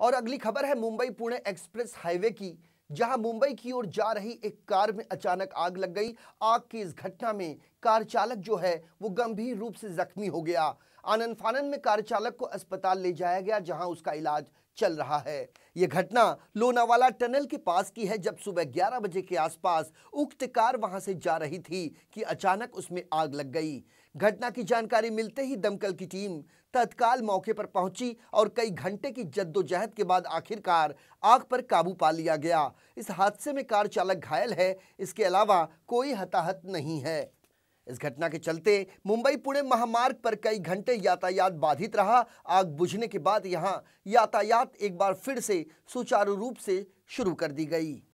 और अगली खबर है मुंबई पुणे एक्सप्रेस हाईवे की, जहाँ मुंबई की ओर जा रही एक कार में अचानक आग लग गई। आग की इस घटना में कार चालक जो है, वो गंभीर रूप से जख्मी हो गया। आनंद फानन में कार चालक को अस्पताल ले जाया गया, जहाँ उसका इलाज चल रहा है। यह घटना लोनावाला टनल के पास की है, जब सुबह 11 बजे के आसपास उक्त कार वहाँ से जा रही थी कि अचानक उसमें आग लग गई। घटना की जानकारी मिलते ही दमकल की टीम तत्काल मौके पर पहुँची और कई घंटे की जद्दोजहद के बाद आखिरकार आग पर काबू पा लिया गया। इस हादसे में कार चालक घायल है, इसके अलावा कोई हताहत नहीं है। इस घटना के चलते मुंबई पुणे महामार्ग पर कई घंटे यातायात बाधित रहा। आग बुझने के बाद यहाँ यातायात एक बार फिर से सुचारू रूप से शुरू कर दी गई।